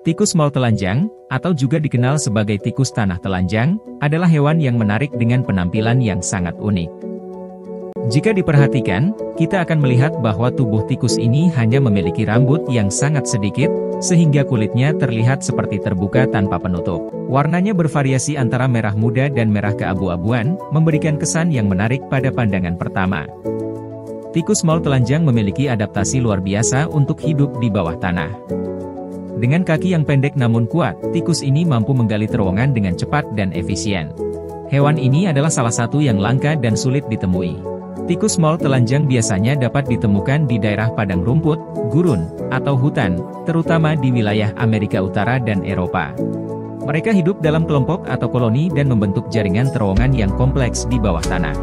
Tikus mol telanjang, atau juga dikenal sebagai tikus tanah telanjang, adalah hewan yang menarik dengan penampilan yang sangat unik. Jika diperhatikan, kita akan melihat bahwa tubuh tikus ini hanya memiliki rambut yang sangat sedikit, sehingga kulitnya terlihat seperti terbuka tanpa penutup. Warnanya bervariasi antara merah muda dan merah keabu-abuan, memberikan kesan yang menarik pada pandangan pertama. Tikus mol telanjang memiliki adaptasi luar biasa untuk hidup di bawah tanah. Dengan kaki yang pendek namun kuat, tikus ini mampu menggali terowongan dengan cepat dan efisien. Hewan ini adalah salah satu yang langka dan sulit ditemui. Tikus mol telanjang biasanya dapat ditemukan di daerah padang rumput, gurun, atau hutan, terutama di wilayah Amerika Utara dan Eropa. Mereka hidup dalam kelompok atau koloni dan membentuk jaringan terowongan yang kompleks di bawah tanah.